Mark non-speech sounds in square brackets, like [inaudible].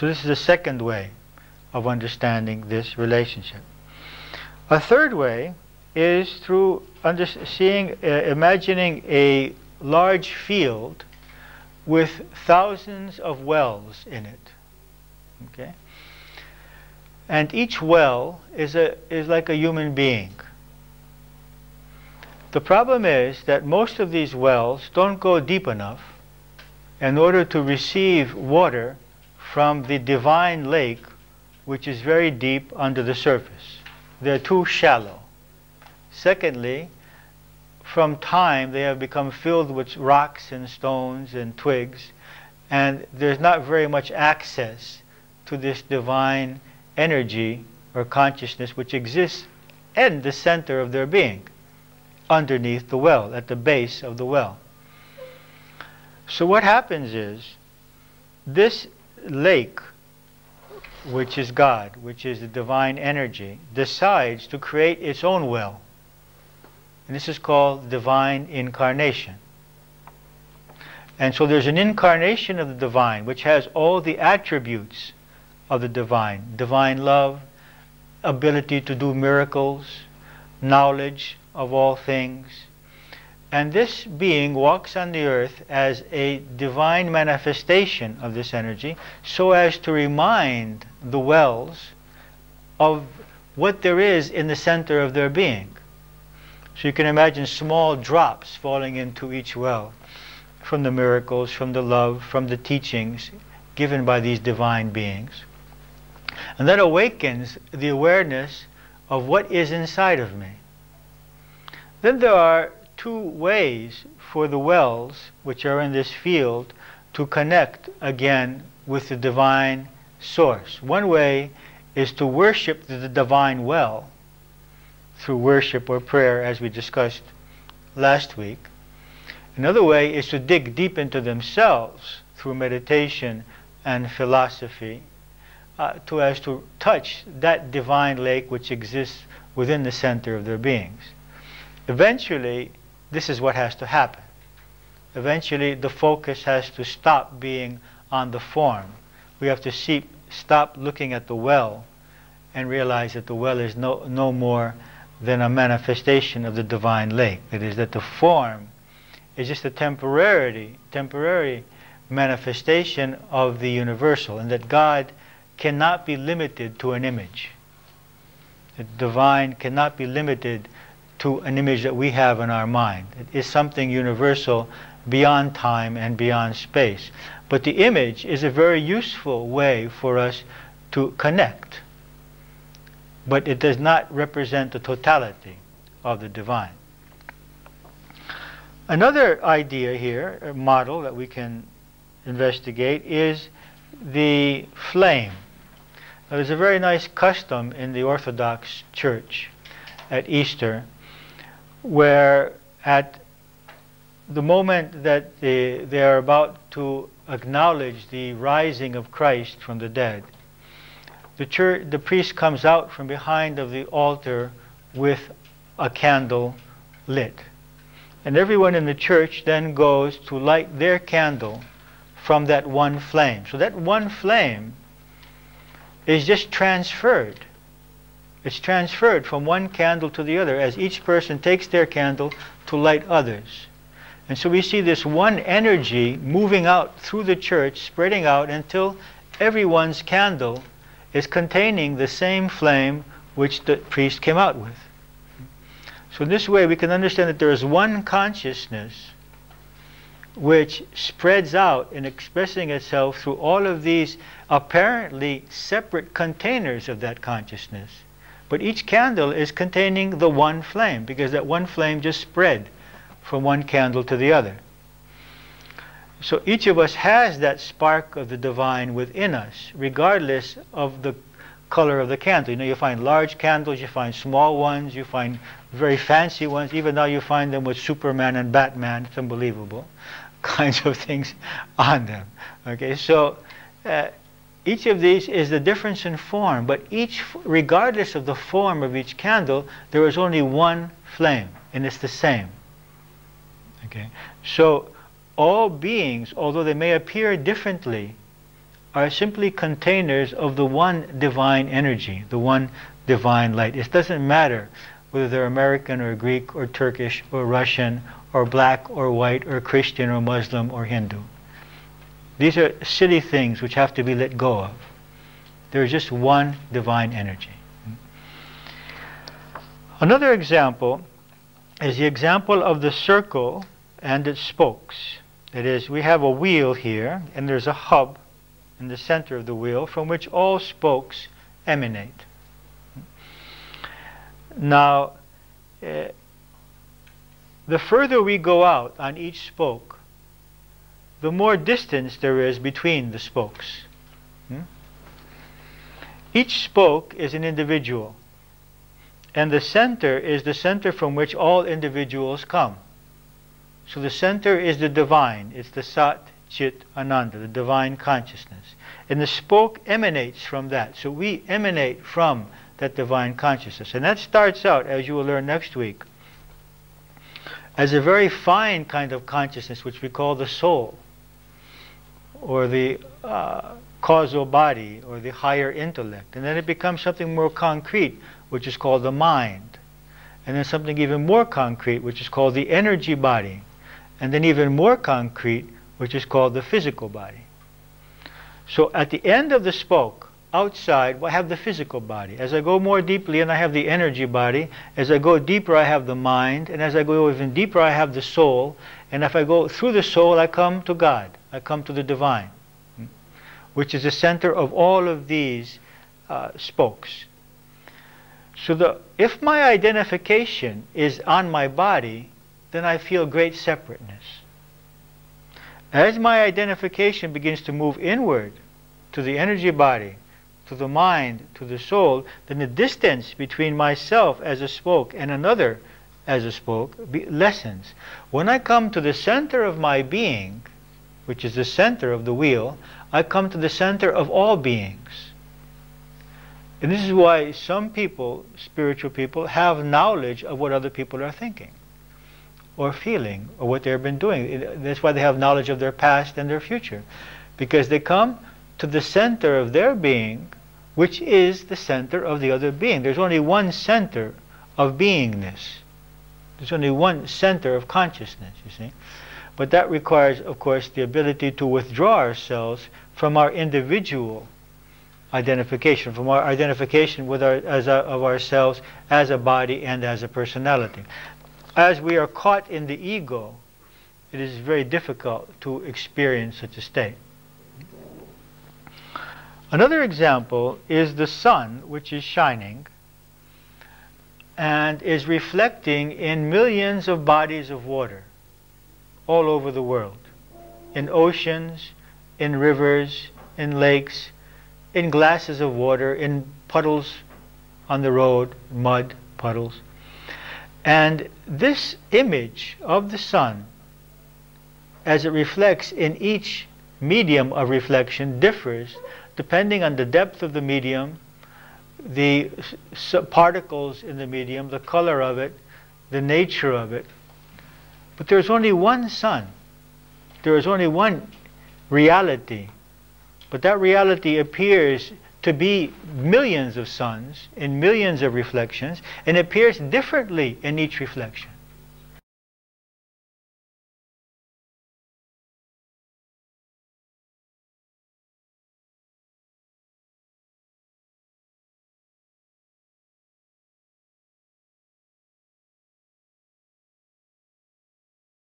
So this is the second way of understanding this relationship. A third way is through seeing, uh, imagining a large field with thousands of wells in it. Okay? And each well is, a, is like a human being. The problem is that most of these wells don't go deep enough in order to receive water from the divine lake, which is very deep under the surface. They're too shallow. Secondly, from time they have become filled with rocks and stones and twigs, and there's not very much access to this divine energy or consciousness which exists in the center of their being, underneath the well, at the base of the well. So what happens is this lake, which is God, which is the divine energy, decides to create its own will. And this is called divine incarnation. And so there's an incarnation of the divine which has all the attributes of the divine divine love, ability to do miracles, knowledge of all things. And this being walks on the earth as a divine manifestation of this energy so as to remind the wells of what there is in the center of their being. So you can imagine small drops falling into each well from the miracles, from the love, from the teachings given by these divine beings. And that awakens the awareness of what is inside of me. Then there are two ways for the wells, which are in this field, to connect again with the divine source. One way is to worship the divine well through worship or prayer, as we discussed last week. Another way is to dig deep into themselves through meditation and philosophy, uh, to as to touch that divine lake which exists within the center of their beings. Eventually, this is what has to happen. Eventually, the focus has to stop being on the form. We have to see, stop looking at the well and realize that the well is no, no more than a manifestation of the divine lake. That is, that the form is just a temporary, temporary manifestation of the universal, and that God cannot be limited to an image. The divine cannot be limited to an image that we have in our mind. It is something universal beyond time and beyond space. But the image is a very useful way for us to connect but it does not represent the totality of the divine. Another idea here, a model that we can investigate, is the flame. Now, there's a very nice custom in the Orthodox Church at Easter where at the moment that they, they are about to acknowledge the rising of Christ from the dead, the, church, the priest comes out from behind of the altar with a candle lit. And everyone in the church then goes to light their candle from that one flame. So that one flame is just transferred. It's transferred from one candle to the other as each person takes their candle to light others. And so we see this one energy moving out through the church, spreading out until everyone's candle is containing the same flame which the priest came out with. So in this way we can understand that there is one consciousness which spreads out in expressing itself through all of these apparently separate containers of that consciousness. But each candle is containing the one flame because that one flame just spread from one candle to the other. So each of us has that spark of the divine within us, regardless of the color of the candle. You know, you find large candles, you find small ones, you find very fancy ones. Even now you find them with Superman and Batman. It's unbelievable. [laughs] Kinds of things on them. Okay, so uh, each of these is the difference in form, but each, regardless of the form of each candle, there is only one flame, and it's the same. Okay, so all beings, although they may appear differently, are simply containers of the one divine energy, the one divine light. It doesn't matter whether they're American or Greek or Turkish or Russian or black or white or Christian or Muslim or Hindu. These are silly things which have to be let go of. There is just one divine energy. Another example is the example of the circle and its spokes. That is, we have a wheel here, and there's a hub in the center of the wheel from which all spokes emanate. Now, uh, the further we go out on each spoke, the more distance there is between the spokes. Hmm? Each spoke is an individual, and the center is the center from which all individuals come. So the center is the divine, it's the Sat Chit Ananda, the divine consciousness. And the spoke emanates from that. So we emanate from that divine consciousness. And that starts out, as you will learn next week, as a very fine kind of consciousness, which we call the soul, or the uh, causal body, or the higher intellect. And then it becomes something more concrete, which is called the mind. And then something even more concrete, which is called the energy body. And then even more concrete, which is called the physical body. So at the end of the spoke, outside, I have the physical body. As I go more deeply and I have the energy body, as I go deeper I have the mind, and as I go even deeper I have the soul, and if I go through the soul I come to God, I come to the divine, which is the center of all of these uh, spokes. So the, if my identification is on my body, then I feel great separateness. As my identification begins to move inward to the energy body, to the mind, to the soul, then the distance between myself as a spoke and another as a spoke lessens. When I come to the center of my being, which is the center of the wheel, I come to the center of all beings. And this is why some people, spiritual people, have knowledge of what other people are thinking or feeling or what they've been doing. That's why they have knowledge of their past and their future. Because they come to the center of their being which is the center of the other being. There's only one center of beingness. There's only one center of consciousness, you see. But that requires, of course, the ability to withdraw ourselves from our individual identification, from our identification with our, as a, of ourselves as a body and as a personality. As we are caught in the ego, it is very difficult to experience such a state. Another example is the sun, which is shining and is reflecting in millions of bodies of water all over the world, in oceans, in rivers, in lakes, in glasses of water, in puddles on the road, mud puddles. And this image of the sun, as it reflects in each medium of reflection, differs depending on the depth of the medium, the particles in the medium, the color of it, the nature of it. But there's only one sun. There is only one reality. But that reality appears to be millions of suns in millions of reflections and appears differently in each reflection.